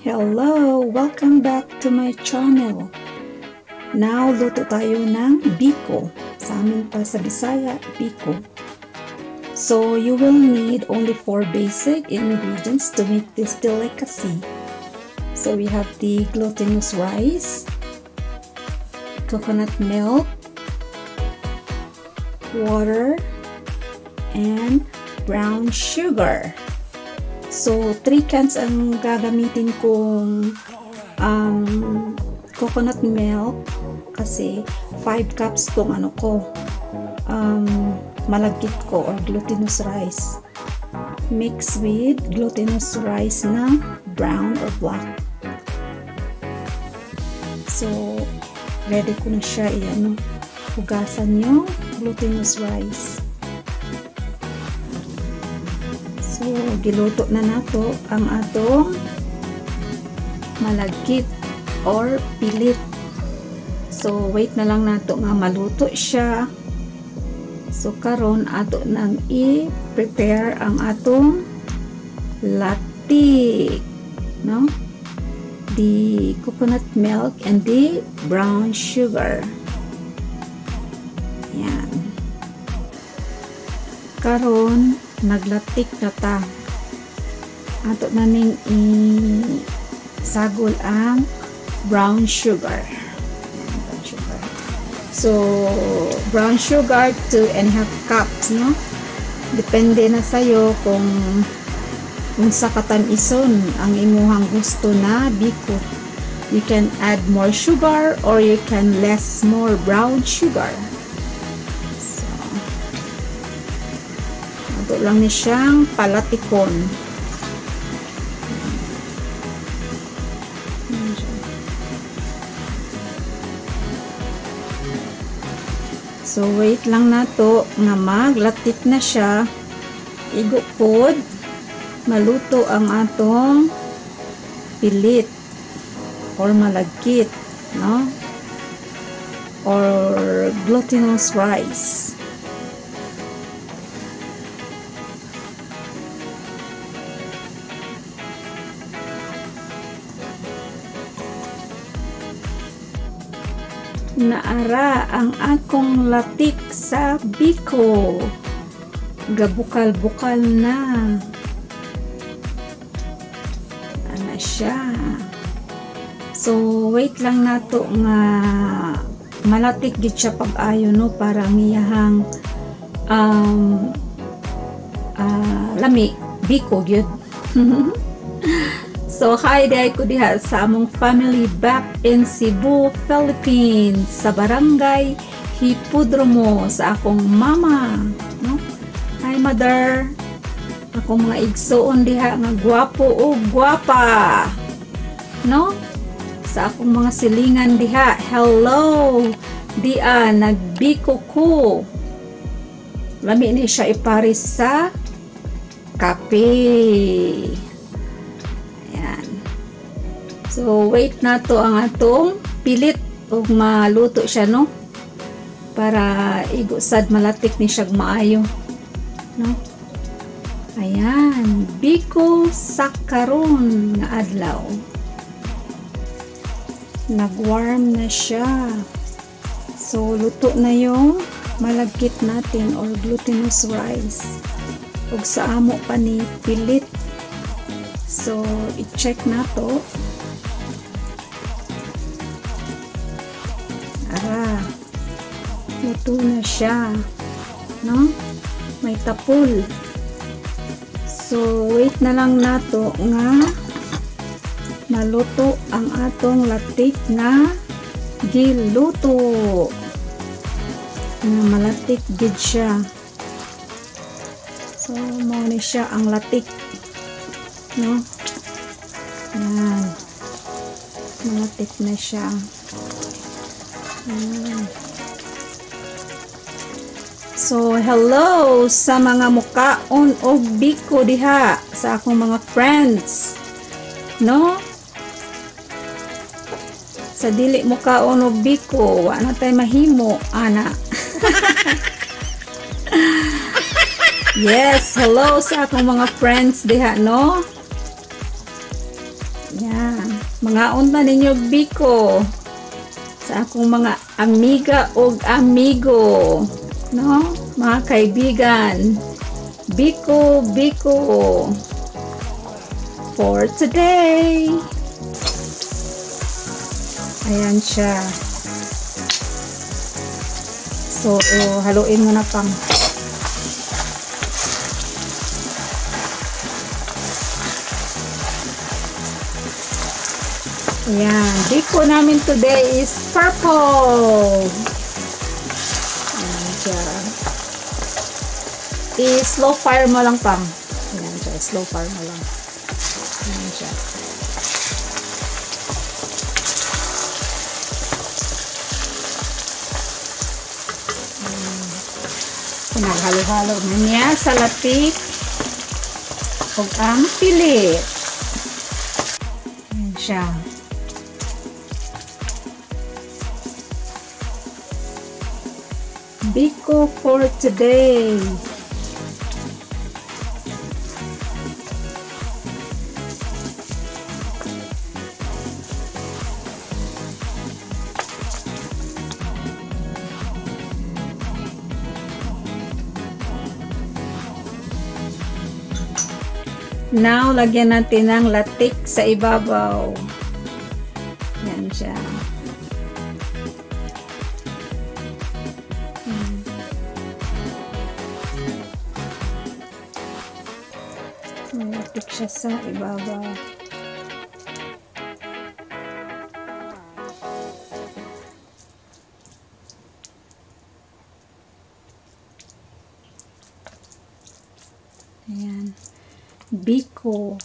Hello! Welcome back to my channel. Now, luto tayo ng biko. Sa amin pa sa Bisaya, biko. So, you will need only four basic ingredients to make this delicacy. So, we have the glutinous rice, coconut milk, water, and brown sugar. So, 3 cans ang gagamitin kong um, coconut milk kasi 5 cups tong ano ko. Um, malagkit ko or glutinous rice. Mix with glutinous rice na brown or black. So ready ko na siya i-ano hugasan yung glutinous rice So, giluto na nato ang atong malagkit or pilit. So, wait na lang nato nga maluto siya. So, karon ato nang i-prepare ang atong latik. No? The coconut milk and the brown sugar. Yan. Karon, naglatik na ta. Ato na ning sagol ang brown sugar. so brown sugar 2 and half cups no? Depende na sayo kung kung sa katamison ang imuhang gusto na biko. You can add more sugar or you can less more brown sugar lang ni siyang palatikon. So, wait lang na to nga maglatik na siya. Igupod. Maluto ang atong pilit or malagkit, no? Or glutinous rice. Naara ang akong latik sa biko. Gabukal-bukal na. Ana siya. So, wait lang nato nga malatik gid siya pag-ayo no para ngiyahang um, uh, lami biko gyud. So, hi day ko diha sa among family back in Cebu, Philippines, sa barangay Hipodromo sa akong mama. No? Hi, mother. Akong mga igsoon diha nga gwapo o gwapa. No? Sa akong mga silingan diha, hello! Dia, nagbiko ko. Lami ni siya iparis sa kape. So, wait na to ang atong pilit ug maluto siya, no? Para igusad malatik ni siya maayo. No? Ayan. Biko sakaron nga adlaw. Nagwarm na siya. So, luto na yung malagkit natin or glutinous rice. Ug sa amo pa ni pilit. So, i-check na luto na siya. No? May tapol. So, wait na lang nato nga maluto ang atong latik na giluto. Nga malatik gid siya. So, mo ni siya ang latik. No? Yan. Malatik na siya. So, hello sa mga mukaon o biko diha sa akong mga friends. No? Sa dili mukaon o biko, wa na tay mahimo, ana. yes, hello sa akong mga friends diha, no? Yan. Mga unta ninyo biko sa akong mga amiga o amigo. No? Mga kaibigan. Biko, biko. For today. Ayan siya. So, oh, haluin mo na pang. Ayan. Biko namin today is purple. Ayan siya. I-slow fire mo lang pang. Ayan siya. Slow fire mo lang. Ayan siya. Pinaghalo-halo na niya sa latik o ang pilit. Ayan siya. Biko for today. Now, lagyan natin ng latik sa ibabaw. Yan siya. Hmm. Latik siya sa ibabaw. Ayan. Biko.